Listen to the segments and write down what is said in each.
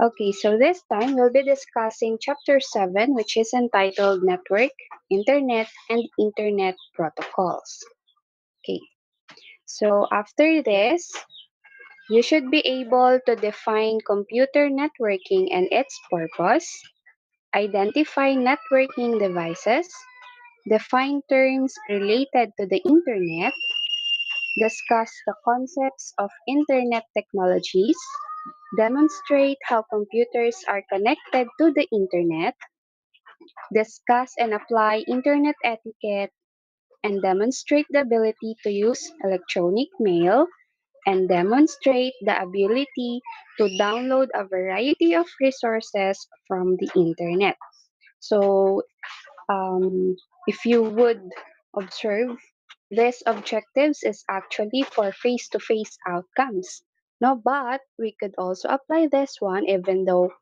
Okay, so this time we'll be discussing chapter 7, which is entitled Network, Internet, and Internet Protocols. Okay, so after this, you should be able to define computer networking and its purpose, identify networking devices, define terms related to the Internet, discuss the concepts of Internet technologies, demonstrate how computers are connected to the Internet, discuss and apply Internet etiquette, and demonstrate the ability to use electronic mail, and demonstrate the ability to download a variety of resources from the Internet. So, um, if you would observe, these objectives is actually for face-to-face outcomes. No, but we could also apply this one even though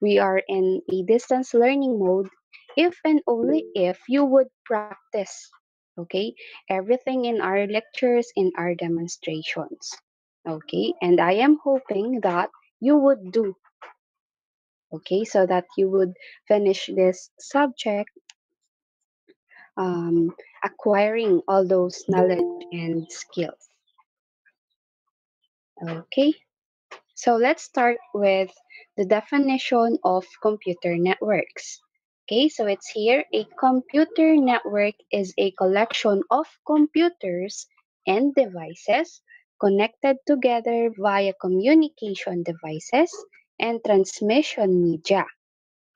we are in a distance learning mode. If and only if you would practice, okay, everything in our lectures, in our demonstrations, okay, and I am hoping that you would do, okay, so that you would finish this subject um, acquiring all those knowledge and skills. Okay, so let's start with the definition of computer networks. Okay, so it's here. A computer network is a collection of computers and devices connected together via communication devices and transmission media.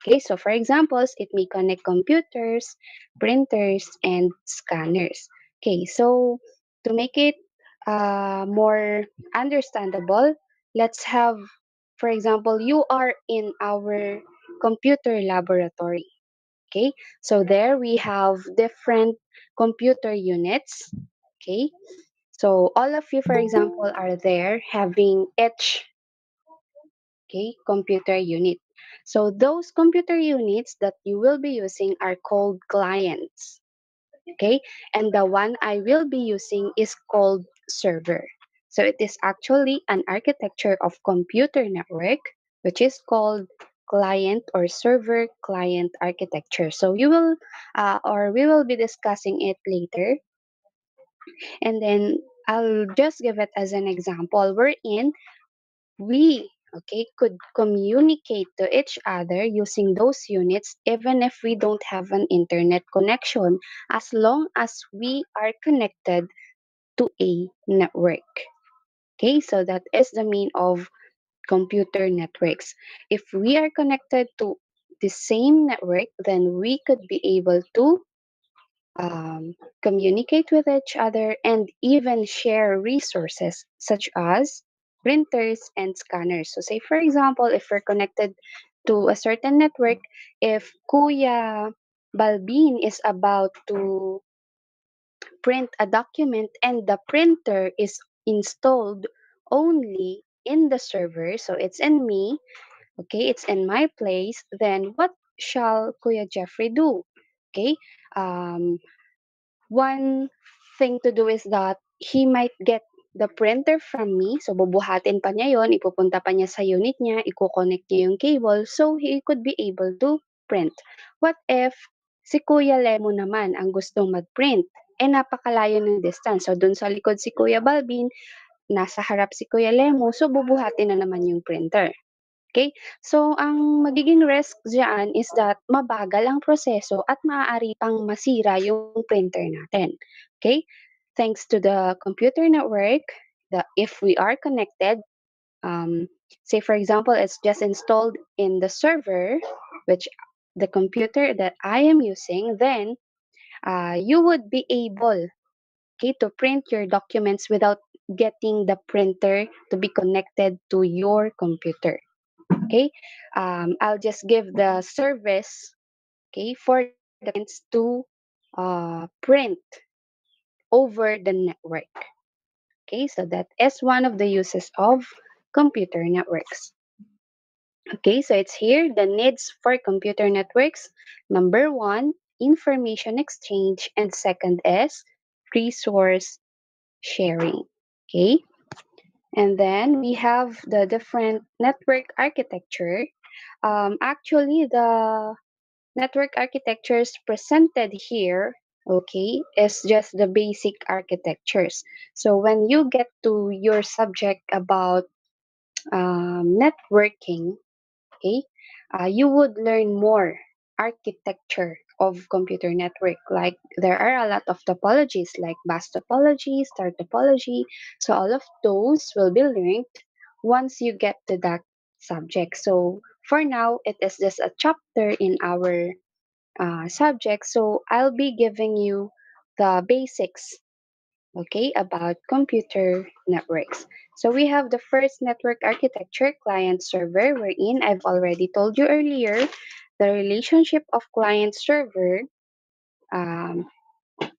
Okay, so for examples, it may connect computers, printers, and scanners. Okay, so to make it uh, more understandable, let's have, for example, you are in our computer laboratory. Okay, so there we have different computer units. Okay, so all of you, for example, are there having each okay, computer unit. So those computer units that you will be using are called clients. Okay, and the one I will be using is called server. So it is actually an architecture of computer network, which is called client or server client architecture. So you will, uh, or we will be discussing it later. And then I'll just give it as an example. We're in, we okay, could communicate to each other using those units even if we don't have an internet connection, as long as we are connected to a network. Okay, so that is the mean of computer networks. If we are connected to the same network, then we could be able to um, communicate with each other and even share resources such as printers and scanners. So say for example, if we're connected to a certain network, if Kuya Balbin is about to print a document and the printer is installed only in the server, so it's in me, okay, it's in my place, then what shall Kuya Jeffrey do? Okay, um, one thing to do is that he might get the printer from me. So, bubuhatin pa niya yon, ipupunta pa niya sa unit niya, i-connect niya yung cable so he could be able to print. What if si Kuya Lemo naman ang gustong mag-print? Eh, napakalayo ng distance. So, dun sa likod si Kuya Balbin, nasa harap si Kuya Lemo, so bubuhatin na naman yung printer. Okay? So, ang magiging risk dyan is that mabagal ang proseso at maaari pang masira yung printer natin. Okay? Thanks to the computer network, the, if we are connected, um, say for example, it's just installed in the server, which the computer that I am using, then uh, you would be able okay, to print your documents without getting the printer to be connected to your computer. Okay, um, I'll just give the service okay for the to uh, print over the network. Okay, so that is one of the uses of computer networks. Okay, so it's here the needs for computer networks. Number one, information exchange, and second is resource sharing. Okay, And then we have the different network architecture. Um, actually, the network architectures presented here, okay, is just the basic architectures. So when you get to your subject about um, networking, okay, uh, you would learn more architecture of computer network. Like there are a lot of topologies like bus topology, star topology. So all of those will be learned once you get to that subject. So for now, it is just a chapter in our uh, subject. So I'll be giving you the basics okay, about computer networks. So we have the first network architecture, client server, wherein I've already told you earlier, the relationship of client server um,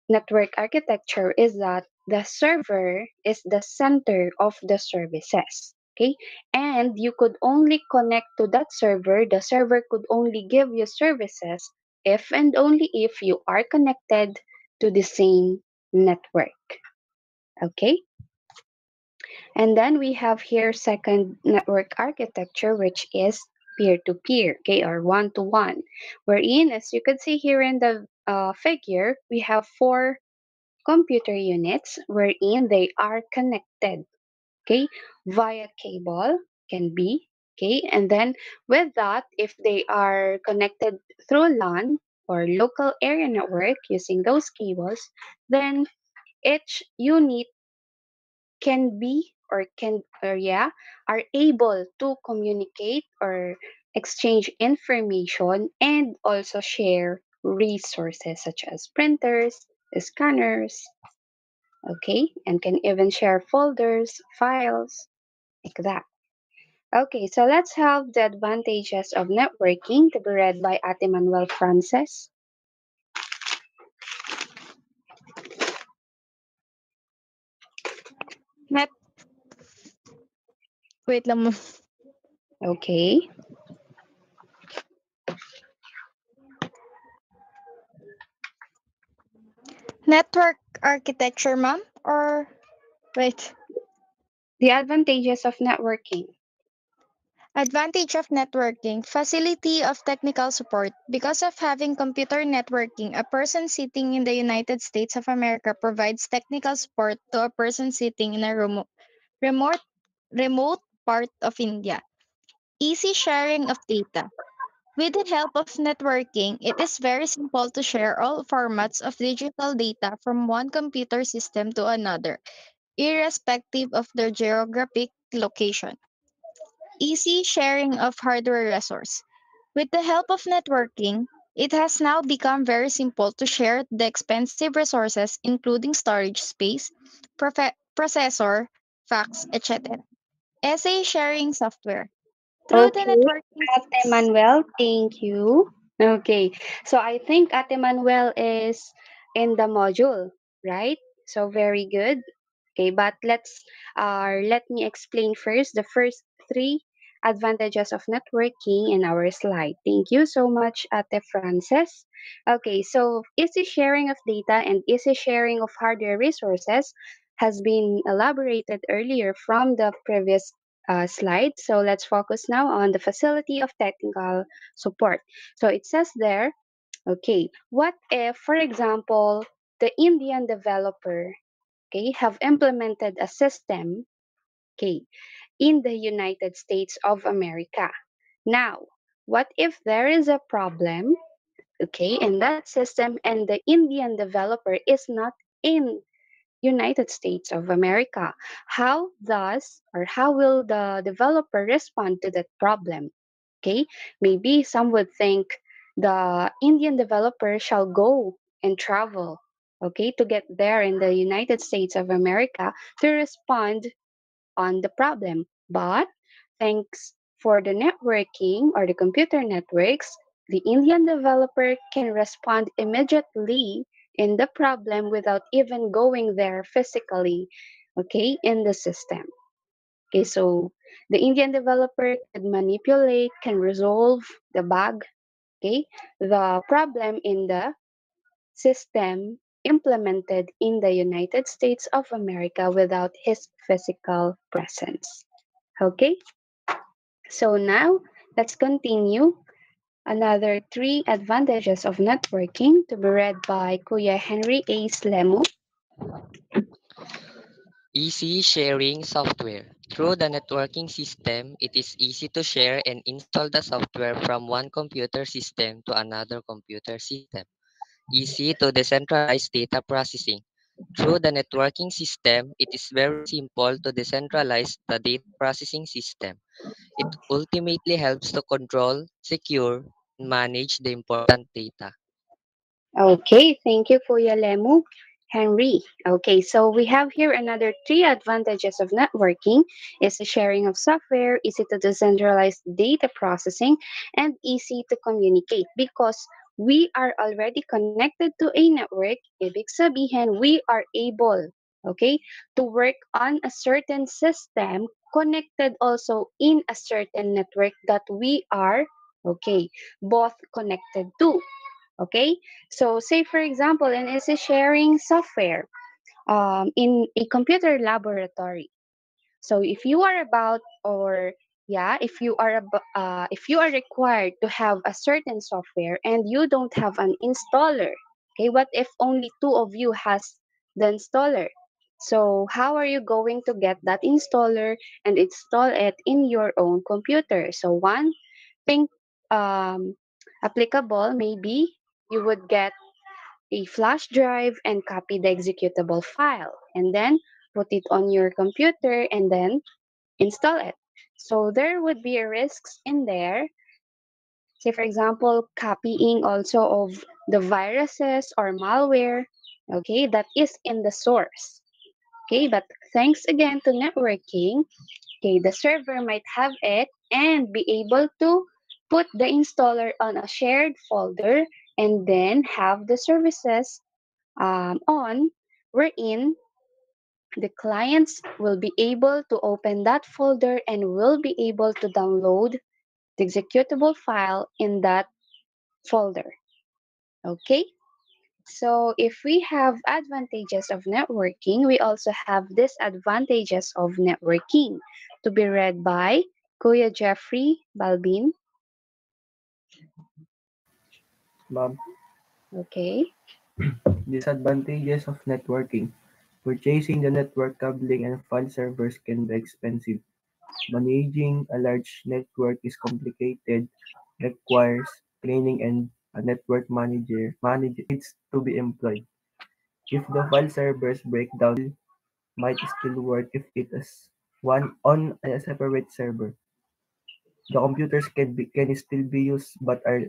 network architecture is that the server is the center of the services. Okay, and you could only connect to that server. The server could only give you services if and only if you are connected to the same network. Okay. And then we have here second network architecture, which is peer-to-peer, okay, or one-to-one, wherein, as you can see here in the uh, figure, we have four computer units wherein they are connected, okay, via cable, can be, okay, and then with that, if they are connected through LAN or local area network using those cables, then each unit can be or can or yeah are able to communicate or exchange information and also share resources such as printers scanners okay and can even share folders files like that. Okay so let's have the advantages of networking to be read by ate manuel frances Wait lang mo. okay Network architecture, ma'am? Or wait. the advantages of networking Advantage of networking, facility of technical support. Because of having computer networking, a person sitting in the United States of America provides technical support to a person sitting in a remote remote remote part of India. Easy sharing of data. With the help of networking, it is very simple to share all formats of digital data from one computer system to another, irrespective of their geographic location. Easy sharing of hardware resource. With the help of networking, it has now become very simple to share the expensive resources, including storage space, processor, fax, etc. Essay sharing software. Through the okay networking Ate Manuel, thank you. Okay, so I think Ate Manuel is in the module, right? So very good. Okay, but let's uh, let me explain first the first three advantages of networking in our slide. Thank you so much, Ate Frances. Okay, so easy sharing of data and easy sharing of hardware resources has been elaborated earlier from the previous uh, slide. So let's focus now on the facility of technical support. So it says there, okay, what if, for example, the Indian developer okay, have implemented a system, okay, in the United States of America. Now, what if there is a problem, okay, in that system and the Indian developer is not in United States of America? How does or how will the developer respond to that problem? Okay, maybe some would think the Indian developer shall go and travel, okay, to get there in the United States of America to respond on the problem. But thanks for the networking or the computer networks, the Indian developer can respond immediately in the problem without even going there physically, okay, in the system. Okay, so the Indian developer can manipulate, can resolve the bug, okay, the problem in the system implemented in the United States of America without his physical presence. Okay? So now let's continue. Another three advantages of networking to be read by Kuya Henry A. Slemu. Easy sharing software. Through the networking system, it is easy to share and install the software from one computer system to another computer system. Easy to decentralize data processing. Through the networking system, it is very simple to decentralize the data processing system. It ultimately helps to control, secure, and manage the important data. Okay, thank you, Kuya Lemu. Henry. Okay, so we have here another three advantages of networking is the sharing of software, easy to decentralize data processing, and easy to communicate because we are already connected to a network. Ibig sabihin, we are able, okay, to work on a certain system connected also in a certain network that we are, okay, both connected to. Okay, so say for example, an easy sharing software um, in a computer laboratory. So if you are about or yeah, if you are uh, if you are required to have a certain software and you don't have an installer, okay, what if only two of you has the installer? So how are you going to get that installer and install it in your own computer? So one thing um, applicable maybe you would get a flash drive and copy the executable file and then put it on your computer and then install it. So there would be risks in there. Say, for example, copying also of the viruses or malware, okay, that is in the source. Okay, but thanks again to networking, okay, the server might have it and be able to put the installer on a shared folder and then have the services um, on wherein the clients will be able to open that folder and will be able to download the executable file in that folder. Okay? So if we have advantages of networking, we also have disadvantages of networking to be read by Kuya Jeffrey Balbin. Ma'am, Okay. disadvantages of networking. Purchasing the network cabling and file servers can be expensive. Managing a large network is complicated, requires training and a network manager manager needs to be employed. If the file servers break down, might still work if it is one on a separate server. The computers can be can still be used but are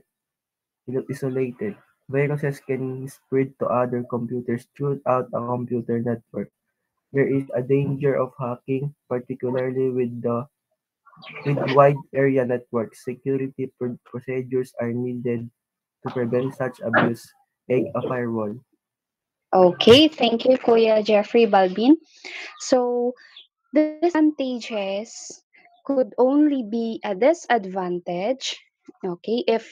isolated. Viruses can spread to other computers throughout a computer network. There is a danger of hacking, particularly with the with wide area networks. Security pro- procedures are needed to prevent such abuse, like a firewall. Okay, thank you, Kuya Jeffrey Balbin. So disadvantages could only be a disadvantage, okay, if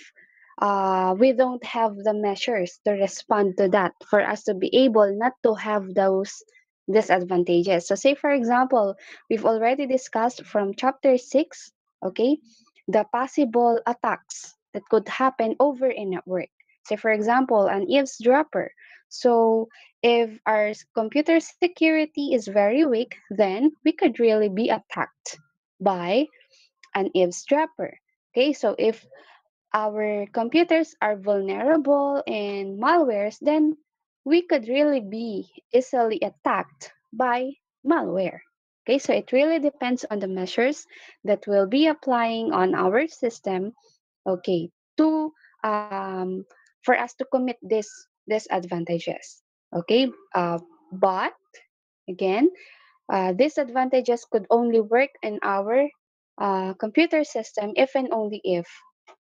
uh, we don't have the measures to respond to that for us to be able not to have those disadvantages. So, say for example, we've already discussed from chapter 6, okay, the possible attacks that could happen over a network. Say, for example, an eavesdropper. So, if our computer security is very weak, then we could really be attacked by an eavesdropper. Okay, so if our computers are vulnerable in malwares, then we could really be easily attacked by malware. Okay, so it really depends on the measures that we'll be applying on our system, okay, to um, for us to commit this disadvantages. Okay, uh, but again, uh, disadvantages could only work in our uh, computer system if and only if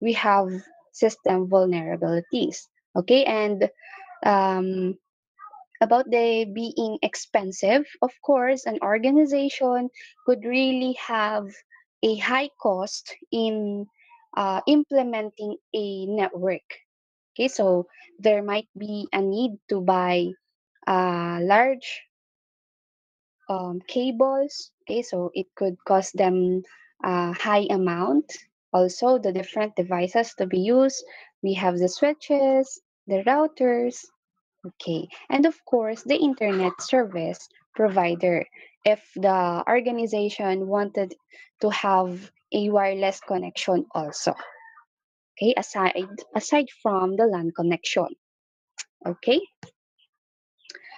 we have system vulnerabilities. Okay, and um, about the being expensive, of course, an organization could really have a high cost in uh, implementing a network. Okay, so there might be a need to buy uh, large um, cables. Okay, so it could cost them a high amount. Also, the different devices to be used. We have the switches, the routers, okay, and of course, the internet service provider. If the organization wanted to have a wireless connection also. Okay, aside aside from the LAN connection. Okay.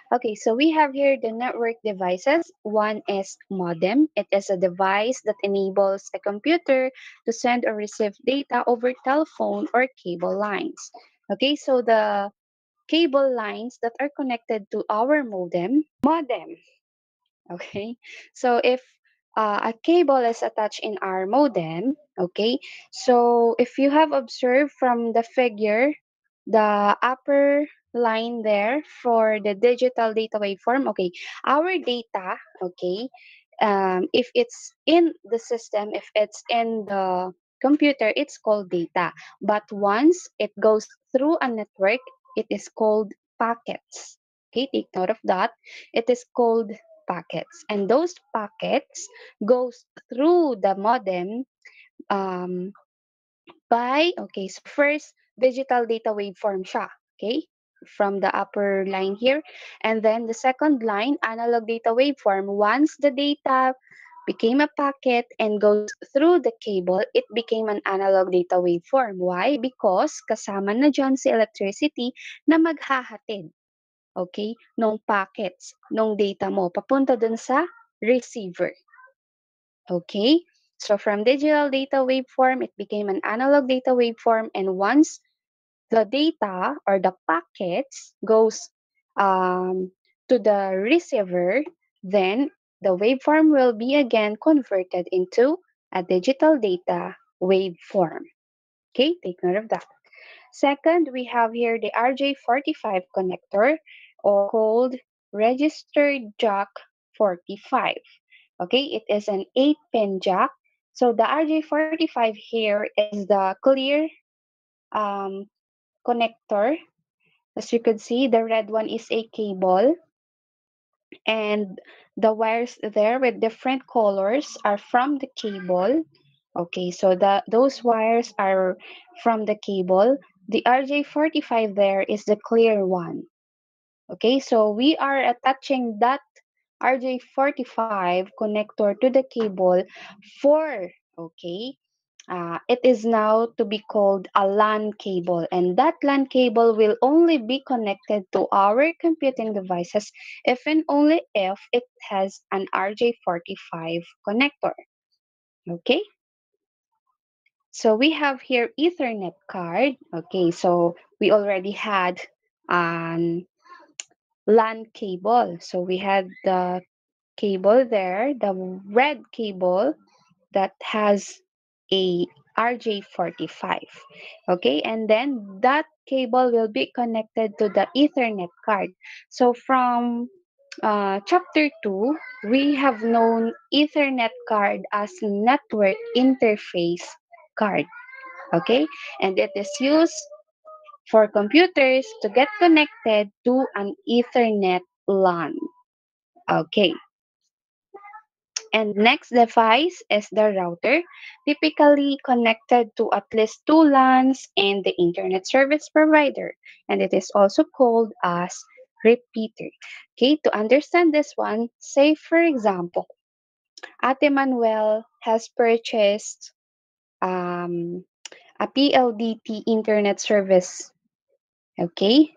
Okay, so we have here the network devices. One is modem. It is a device that enables a computer to send or receive data over telephone or cable lines. Okay, so the cable lines that are connected to our modem, modem. Okay, so if uh, a cable is attached in our modem, okay, so if you have observed from the figure, the upper line there for the digital data waveform, okay, our data, okay, um, if it's in the system, if it's in the computer, it's called data. But once it goes through a network, it is called packets. Okay, take note of that. It is called packets. And those packets goes through the modem um, by, okay, so first, digital data waveform siya. Okay, from the upper line here. And then the second line, analog data waveform. Once the data became a packet and goes through the cable, it became an analog data waveform. Why? Because kasama na dyan si electricity na maghahatid okay, nung packets, nung data mo, papunta dun sa receiver. Okay? So from digital data waveform, it became an analog data waveform. And once the data or the packets goes um, to the receiver, then the waveform will be again converted into a digital data waveform. Okay, take note of that. Second, we have here the RJ45 connector or called registered jack 45. Okay, it is an 8-pin jack. So the RJ45 here is the clear um, connector. As you can see, the red one is a cable. And the wires there with different colors are from the cable. Okay, so the those wires are from the cable. The RJ45 there is the clear one. Okay, so we are attaching that RJ45 connector to the cable for, okay, uh, it is now to be called a LAN cable. And that LAN cable will only be connected to our computing devices if and only if it has an RJ45 connector. Okay? So we have here Ethernet card. Okay, so we already had an LAN cable. So we had the cable there, the red cable that has a RJ45. Okay, and then that cable will be connected to the Ethernet card. So from uh, chapter 2, we have known Ethernet card as network interface card. Okay, and it is used for computers to get connected to an Ethernet LAN. Okay. And next device is the router, typically connected to at least two LANs and the internet service provider. And it is also called as repeater. Okay, to understand this one, say for example, Ate Manuel has purchased um, a PLDT internet service Okay,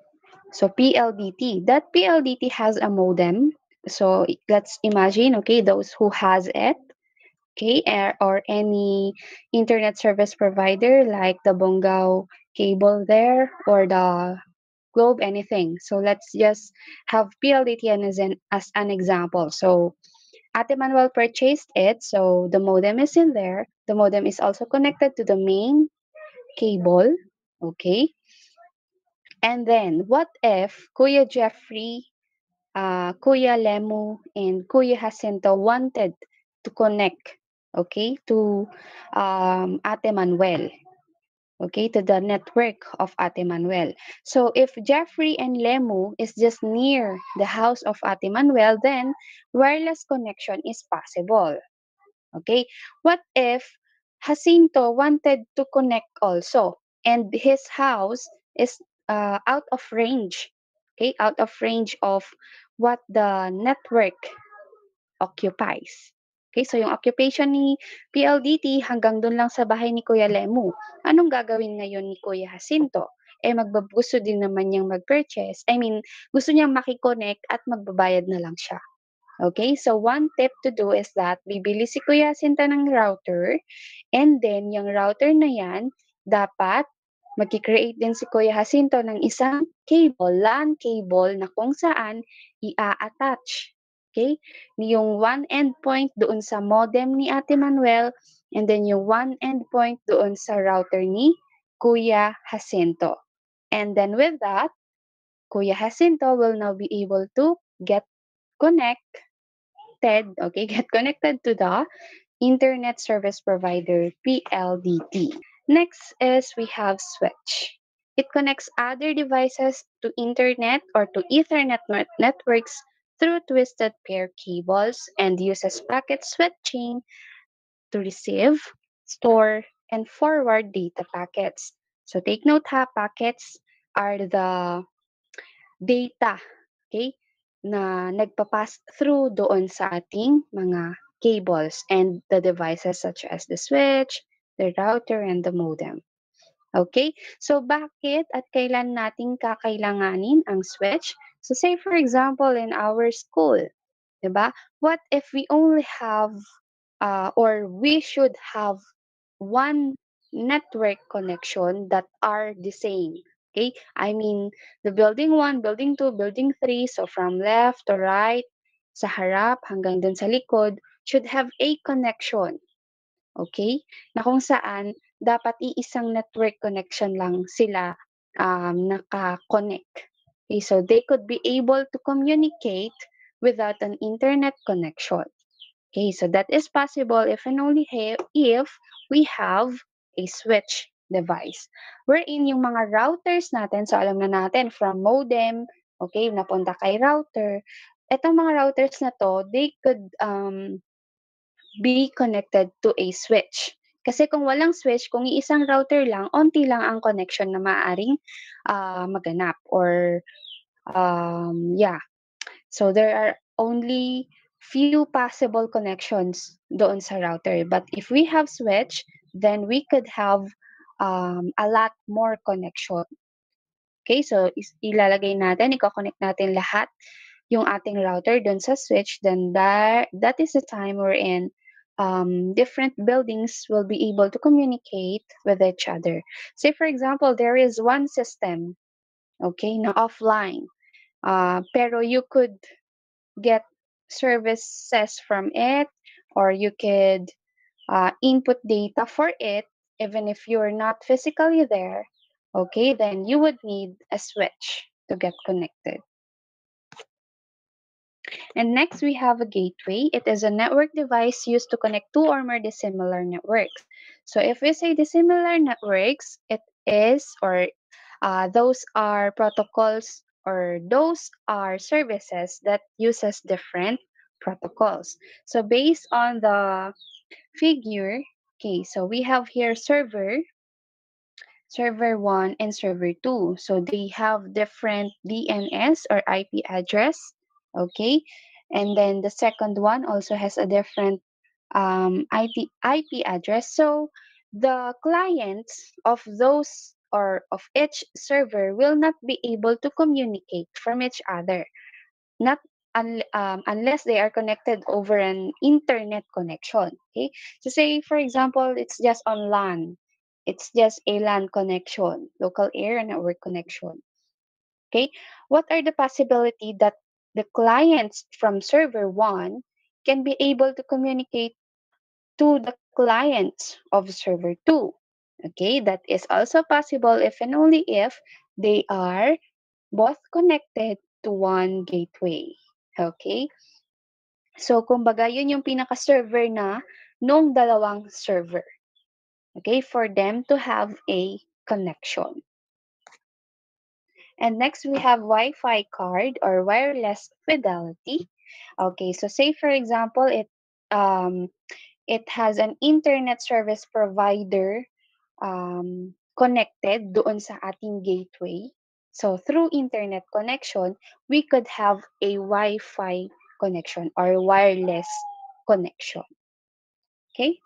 so PLDT. That PLDT has a modem. So let's imagine, okay, those who has it, okay, or any internet service provider like the Bongao cable there or the Globe, anything. So let's just have PLDT as an, as an example. So Ate Manuel purchased it, so the modem is in there. The modem is also connected to the main cable, okay? And then, what if Kuya Jeffrey, uh, Kuya Lemu, and Kuya Jacinto wanted to connect, okay, to um, Ate Manuel? okay, to the network of Ate Manuel. So if Jeffrey and Lemu is just near the house of Ate Manuel, then wireless connection is possible. Okay, what if Jacinto wanted to connect also and his house is uh, out of range, okay, out of range of what the network occupies. Okay, so yung occupation ni PLDT hanggang doon lang sa bahay ni Kuya Lemu. Anong gagawin ngayon ni Kuya Jacinto? Eh, magbagusto din naman niyang mag-purchase. I mean, gusto niyang makikonnect at magbabayad na lang siya. Okay, so one tip to do is that bibili si Kuya Jacinto ng router and then yung router na yan, dapat magki-create din si Kuya Jacinto ng isang cable, LAN cable na kung saan i-attach Okay? Yung one endpoint doon sa modem ni Ate Manuel and then yung one endpoint doon sa router ni Kuya Jacinto. And then with that, Kuya Jacinto will now be able to get connected, okay, get connected to the Internet Service Provider, PLDT. Next is we have Switch. It connects other devices to internet or to Ethernet networks through twisted pair cables and uses packet switching to receive, store, and forward data packets. So take note ha, packets are the data, okay, na nagpapass through doon sa ating mga cables and the devices such as the switch, the router, and the modem. Okay? So, bakit at kailan natin kakailanganin ang switch? So, say for example, in our school, diba? What if we only have, uh, or we should have one network connection that are the same? Okay? I mean, the building 1, building 2, building 3, so from left to right, sa harap hanggang dun sa likod, should have a connection. Okay? Na kung saan, dapat iisang network connection lang sila um, naka-connect. Okay, so they could be able to communicate without an internet connection. Okay, so that is possible if and only if we have a switch device. Wherein yung mga routers natin, so alam na natin from modem, okay, napunta kay router. Itong mga routers na to, they could um, be connected to a switch. Kasi kung walang switch, kung iisang router lang, onti lang ang connection na maaaring uh, maganap or um, yeah. So there are only few possible connections doon sa router. But if we have switch, then we could have um, a lot more connection. Okay, so ilalagay natin, i-connect natin lahat yung ating router doon sa switch, then that, that is the time we're in um, different buildings will be able to communicate with each other. Say, for example, there is one system, okay, now offline, uh, pero you could get services from it, or you could uh, input data for it, even if you're not physically there, okay, then you would need a switch to get connected. And next, we have a gateway. It is a network device used to connect two or more dissimilar networks. So if we say dissimilar networks, it is, or uh, those are protocols, or those are services that uses different protocols. So based on the figure, okay, so we have here server, server 1 and server 2. So they have different DNS or IP address okay? And then the second one also has a different um, IP, IP address. So the clients of those or of each server will not be able to communicate from each other. Not un, um, unless they are connected over an internet connection okay? So say for example it's just on LAN. It's just a LAN connection local area network connection okay? What are the possibility that the clients from server 1 can be able to communicate to the clients of server 2. Okay, that is also possible if and only if they are both connected to one gateway. Okay? So, kumbaga, yun yung pinaka-server na nung dalawang server. Okay, for them to have a connection. And next we have Wi-Fi card or wireless fidelity. Okay, so say for example, it um, it has an internet service provider um, connected doon sa ating gateway. So through internet connection, we could have a Wi-Fi connection or wireless connection. Okay?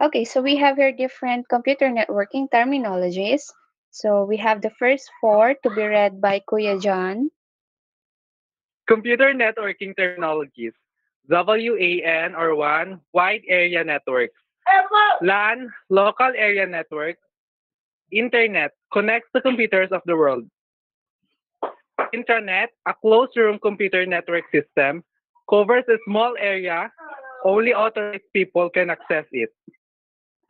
Okay, so we have here different computer networking terminologies. So we have the first four to be read by Kuya John. Computer networking terminologies. WAN or WAN, wide area networks. LAN, local area network. Internet, connects the computers of the world. Intranet, a closed room computer network system, covers a small area. Only authorized people can access it.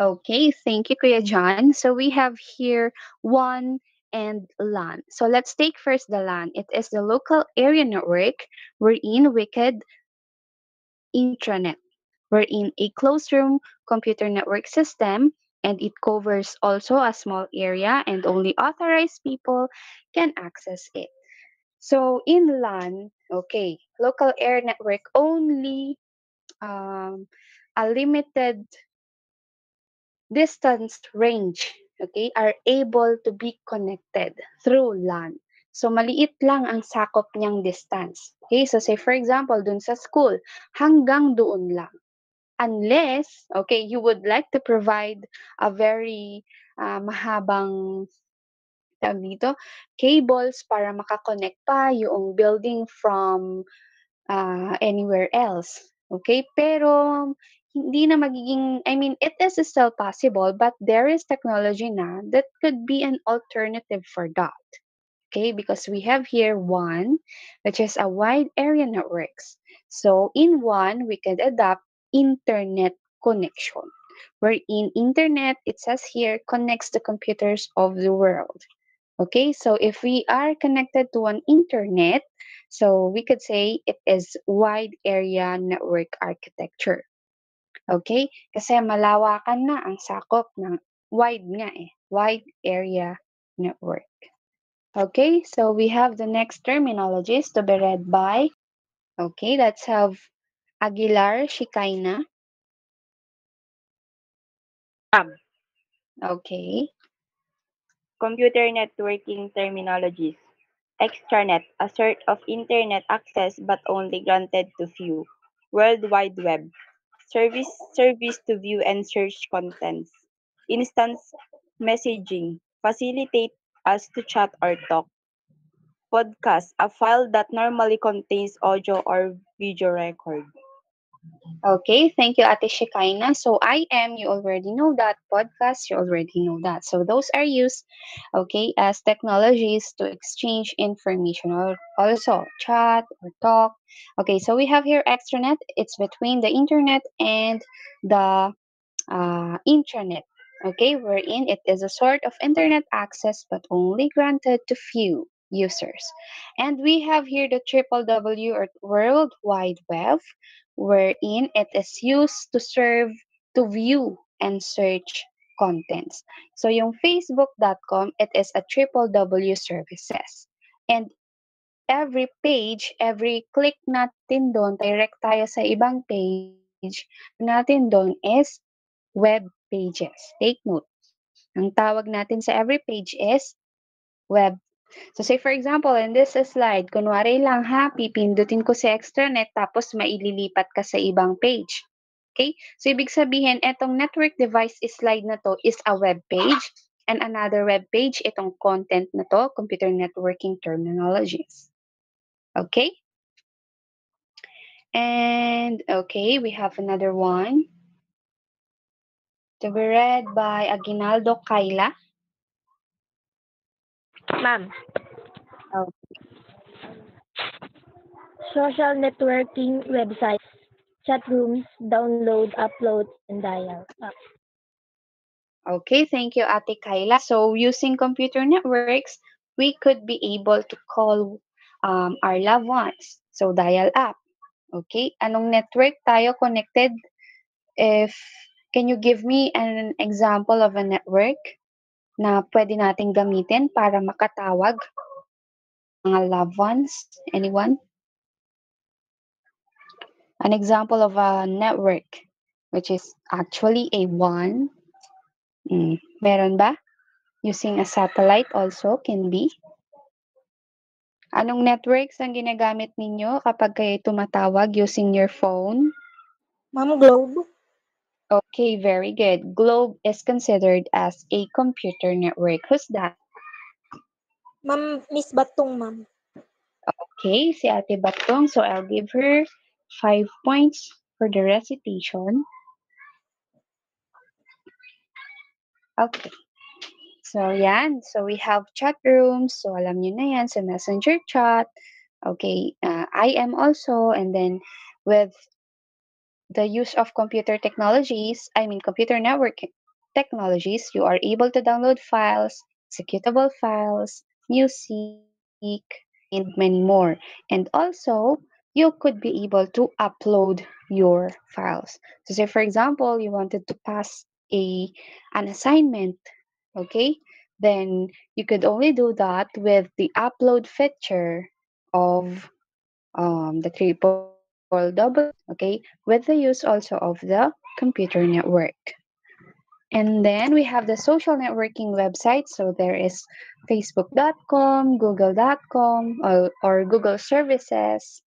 Okay, thank you, Kuya John. So we have here WAN and LAN. So let's take first the LAN. It is the local area network wherein could intranet, wherein a closed room computer network system and it covers also a small area and only authorized people can access it. So in LAN, okay, local area network only um, a limited distance range, okay, are able to be connected through LAN. So, maliit lang ang sakop niyang distance. Okay, so say for example, dun sa school, hanggang doon lang. Unless, okay, you would like to provide a very uh, mahabang dito, cables para makakonect pa yung building from uh, anywhere else. Okay, pero hindi na magiging, I mean, it is still possible, but there is technology na that could be an alternative for that. Okay, because we have here WAN, which is a wide area networks. So in WAN, we can adopt internet connection, wherein internet, it says here, connects the computers of the world. Okay, so if we are connected to an internet, so we could say it is wide area network architecture. Okay? Kasi malawakan na ang sakop ng wide nga eh. Wide area network. Okay, so we have the next terminologies to be read by. Okay, let's have Aguilar Shikaina. Ma'am. Okay. Computer networking terminologies. Extranet, a sort of internet access but only granted to few. World Wide Web, service service to view and search contents. Instance messaging, facilitate us to chat or talk. Podcast, a file that normally contains audio or video record. Okay, thank you, Ate Shikaina. So IM, you already know that. Podcast, you already know that. So those are used, okay, as technologies to exchange information or also chat or talk. Okay, so we have here extranet. It's between the internet and the uh, intranet. Okay, wherein it is a sort of internet access but only granted to few users. And we have here the triple W or World Wide Web, wherein it is used to serve to view and search contents. So yung facebook.com, it is a triple W services. And every page, every click natin doon, direct tayo sa ibang page natin doon is web pages. Take note. Ang tawag natin sa every page is web. So say for example, in this slide, kunwari lang ha, pipindutin ko sa extranet tapos maililipat ka sa ibang page. Okay? So ibig sabihin, etong network device slide na to is a web page and another web page, itong content na to, computer networking terminologies. Okay? And okay, we have another one to be read by Aguinaldo Kaila. Ma'am. Oh. Social networking websites, chat rooms, download, upload, and dial up. Okay, thank you, Ate Kyla. So, using computer networks, we could be able to call um, our loved ones. So, dial up. Okay, anong network tayo connected? If, can you give me an example of a network na pwede nating gamitin para makatawag mga loved ones? Anyone? An example of a network, which is actually a WAN. Mm, meron ba? Using a satellite also can be. Anong networks ang ginagamit ninyo kapag kayo tumatawag using your phone? Ma'am, Globe. Okay, very good. Globe is considered as a computer network. Who's that? Ma'am, Miss Batong, ma'am. Okay, si Ate Batong. So I'll give her five points for the recitation. Okay. So yan. So we have chat rooms. So alam nyo na yan sa messenger chat. Okay. Uh, IM also. And then with the use of computer technologies, I mean computer network technologies, you are able to download files, executable files, music, and many more. And also, you could be able to upload your files. So say for example, you wanted to pass a an assignment, okay? Then you could only do that with the upload feature of um, the triple double, okay, with the use also of the computer network. And then we have the social networking websites. So there is facebook.com, google.com, or, or Google services.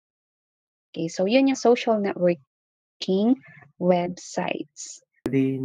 Okay, so yun yung social networking websites. The